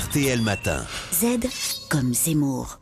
RTL Matin. Z comme Zemmour.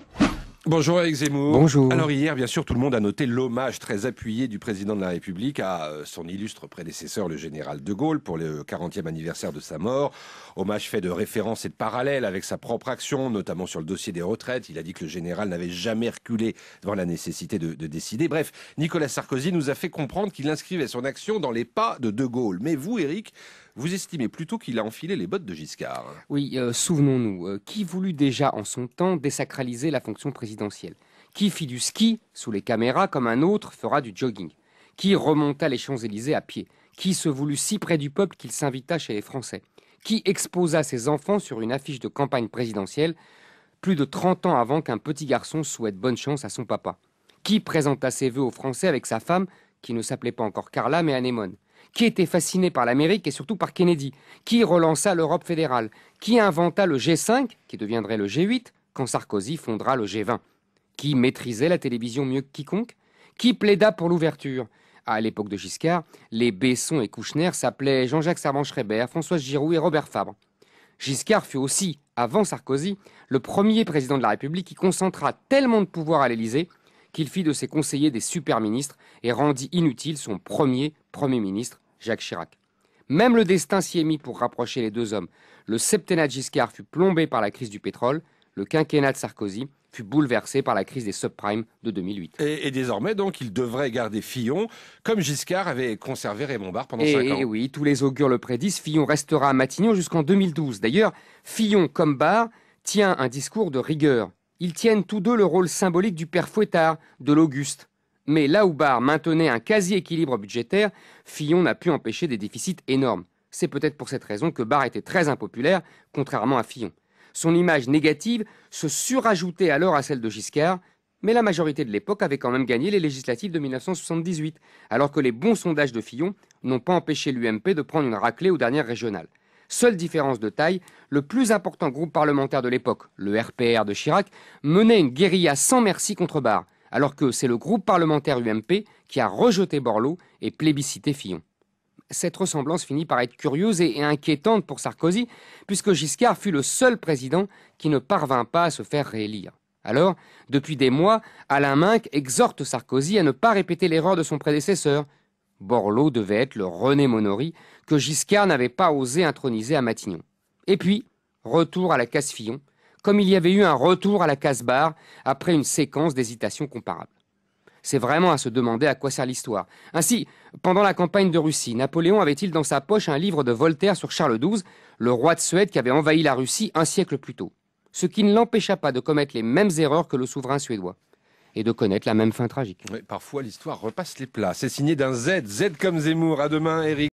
Bonjour Eric Zemmour. Bonjour. Alors hier, bien sûr, tout le monde a noté l'hommage très appuyé du président de la République à euh, son illustre prédécesseur, le général de Gaulle, pour le 40e anniversaire de sa mort. Hommage fait de références et de parallèles avec sa propre action, notamment sur le dossier des retraites. Il a dit que le général n'avait jamais reculé devant la nécessité de, de décider. Bref, Nicolas Sarkozy nous a fait comprendre qu'il inscrivait son action dans les pas de De Gaulle. Mais vous, Eric, vous estimez plutôt qu'il a enfilé les bottes de Giscard. Oui, euh, souvenons-nous, euh, qui voulut déjà en son temps désacraliser la fonction présidentielle? Qui fit du ski sous les caméras comme un autre fera du jogging? Qui remonta les Champs-Élysées à pied? Qui se voulut si près du peuple qu'il s'invita chez les Français? Qui exposa ses enfants sur une affiche de campagne présidentielle plus de 30 ans avant qu'un petit garçon souhaite bonne chance à son papa? Qui présenta ses vœux aux Français avec sa femme, qui ne s'appelait pas encore Carla mais Anémone? Qui était fasciné par l'Amérique et surtout par Kennedy, qui relança l'Europe fédérale, qui inventa le G5, qui deviendrait le G8, quand Sarkozy fondera le G20, qui maîtrisait la télévision mieux que quiconque, qui plaida pour l'ouverture. À l'époque de Giscard, les Besson et Kouchner s'appelaient Jean-Jacques Servan-Schreiber, François Giroud et Robert Fabre. Giscard fut aussi, avant Sarkozy, le premier président de la République qui concentra tellement de pouvoir à l'Élysée qu'il fit de ses conseillers des super-ministres et rendit inutile son premier Premier ministre, Jacques Chirac. Même le destin s'y est mis pour rapprocher les deux hommes. Le septennat de Giscard fut plombé par la crise du pétrole, le quinquennat de Sarkozy fut bouleversé par la crise des subprimes de 2008. Et, et désormais, donc, il devrait garder Fillon, comme Giscard avait conservé Raymond Barre pendant 5 ans. Et oui, tous les augures le prédisent, Fillon restera à Matignon jusqu'en 2012. D'ailleurs, Fillon, comme Barre, tient un discours de rigueur. Ils tiennent tous deux le rôle symbolique du père Fouettard, de l'Auguste. Mais là où Barre maintenait un quasi-équilibre budgétaire, Fillon n'a pu empêcher des déficits énormes. C'est peut-être pour cette raison que Barre était très impopulaire, contrairement à Fillon. Son image négative se surajoutait alors à celle de Giscard, mais la majorité de l'époque avait quand même gagné les législatives de 1978, alors que les bons sondages de Fillon n'ont pas empêché l'UMP de prendre une raclée aux dernières régionales. Seule différence de taille, le plus important groupe parlementaire de l'époque, le RPR de Chirac, menait une guérilla sans merci contre Barre, alors que c'est le groupe parlementaire UMP qui a rejeté Borloo et plébiscité Fillon. Cette ressemblance finit par être curieuse et inquiétante pour Sarkozy, puisque Giscard fut le seul président qui ne parvint pas à se faire réélire. Alors, depuis des mois, Alain Minck exhorte Sarkozy à ne pas répéter l'erreur de son prédécesseur. Borloo devait être le René Monory que Giscard n'avait pas osé introniser à Matignon. Et puis, retour à la casse Fillon, comme il y avait eu un retour à la casse-barre après une séquence d'hésitation comparable. C'est vraiment à se demander à quoi sert l'histoire. Ainsi, pendant la campagne de Russie, Napoléon avait-il dans sa poche un livre de Voltaire sur Charles XII, le roi de Suède qui avait envahi la Russie un siècle plus tôt Ce qui ne l'empêcha pas de commettre les mêmes erreurs que le souverain suédois et de connaître la même fin tragique. Parfois, l'histoire repasse les plats. C'est signé d'un Z, Z comme Zemmour. À demain, Eric.